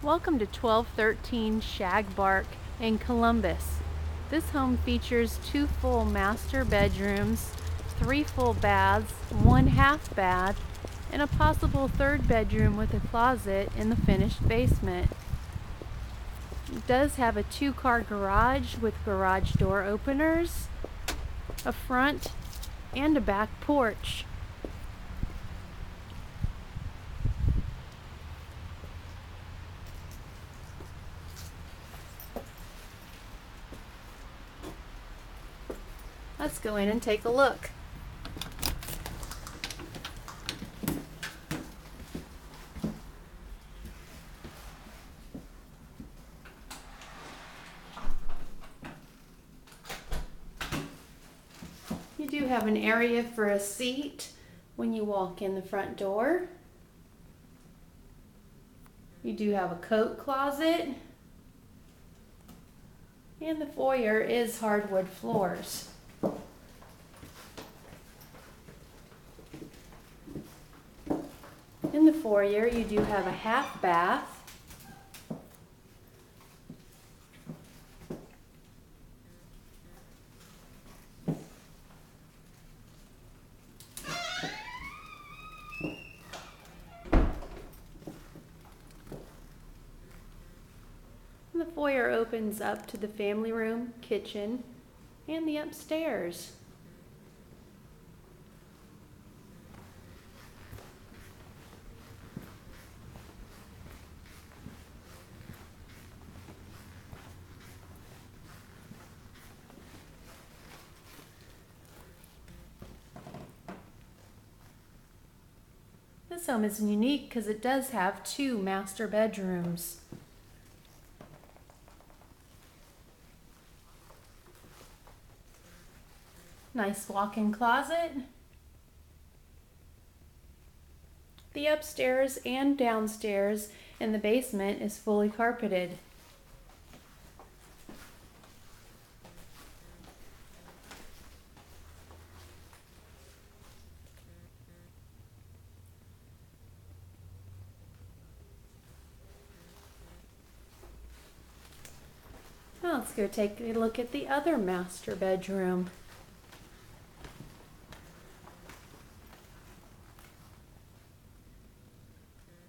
Welcome to 1213 Shagbark in Columbus. This home features two full master bedrooms, three full baths, one half bath, and a possible third bedroom with a closet in the finished basement. It does have a two car garage with garage door openers, a front, and a back porch. Let's go in and take a look. You do have an area for a seat when you walk in the front door. You do have a coat closet. And the foyer is hardwood floors. In the foyer, you do have a half bath. The foyer opens up to the family room, kitchen, and the upstairs. This home is unique because it does have two master bedrooms. Nice walk-in closet. The upstairs and downstairs in the basement is fully carpeted. Let's go take a look at the other master bedroom.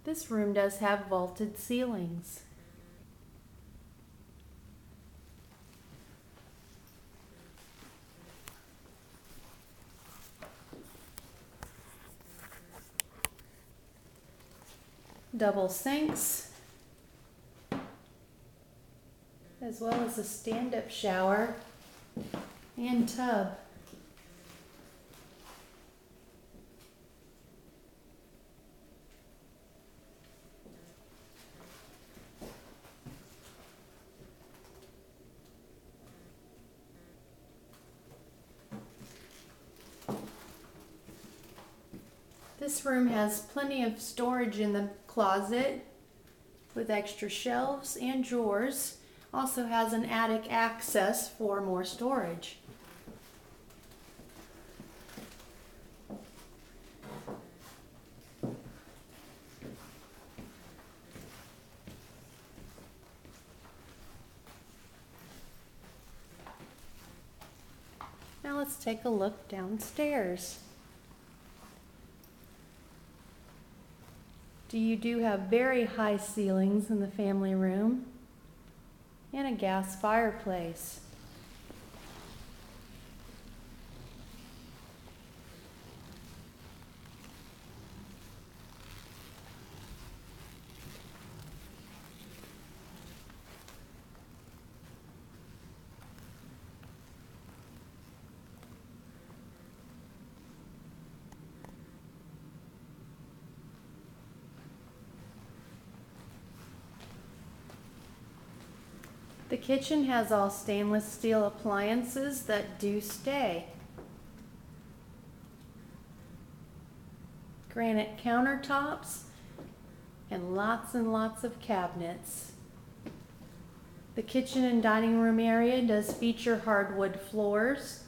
This room does have vaulted ceilings. Double sinks, as well as a stand-up shower and tub. This room has plenty of storage in the closet with extra shelves and drawers. Also has an attic access for more storage. Now let's take a look downstairs. Do you do have very high ceilings in the family room and a gas fireplace? The kitchen has all stainless steel appliances that do stay. Granite countertops and lots and lots of cabinets. The kitchen and dining room area does feature hardwood floors.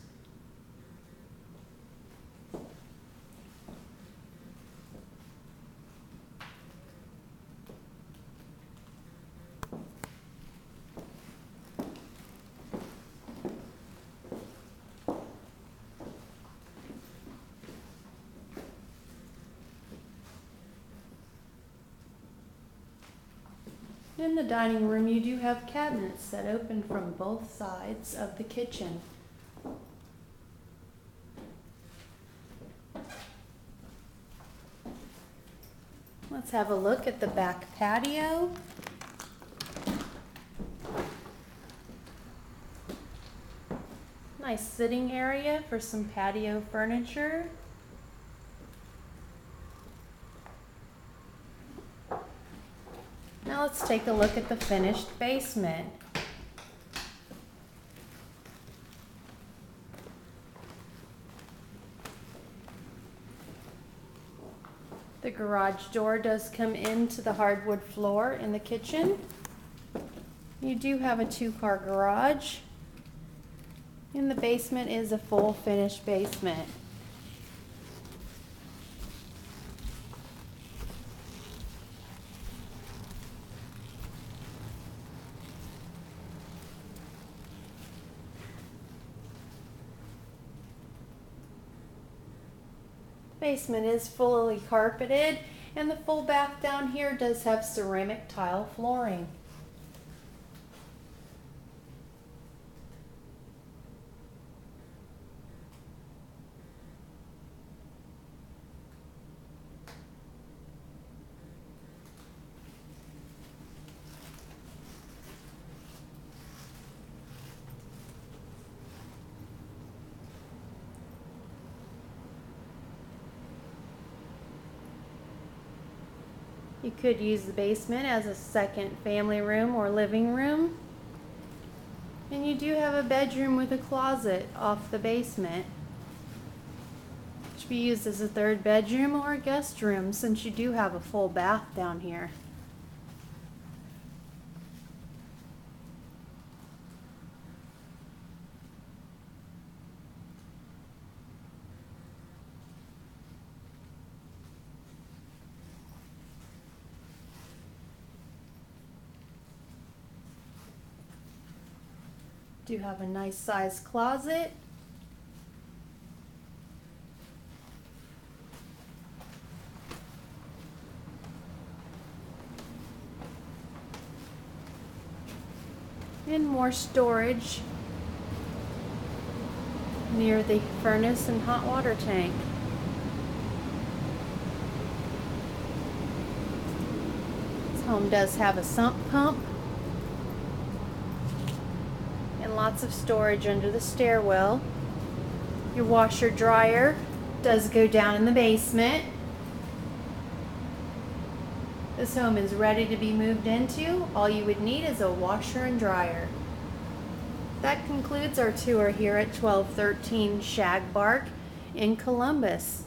In the dining room, you do have cabinets that open from both sides of the kitchen. Let's have a look at the back patio. Nice sitting area for some patio furniture. Let's take a look at the finished basement. The garage door does come into the hardwood floor in the kitchen. You do have a two-car garage. And the basement is a full finished basement. Basement is fully carpeted and the full bath down here does have ceramic tile flooring. You could use the basement as a second family room or living room. And you do have a bedroom with a closet off the basement. Which be used as a third bedroom or a guest room since you do have a full bath down here. Do you have a nice sized closet. And more storage near the furnace and hot water tank. This home does have a sump pump and lots of storage under the stairwell. Your washer dryer does go down in the basement. This home is ready to be moved into. All you would need is a washer and dryer. That concludes our tour here at 1213 Shagbark in Columbus.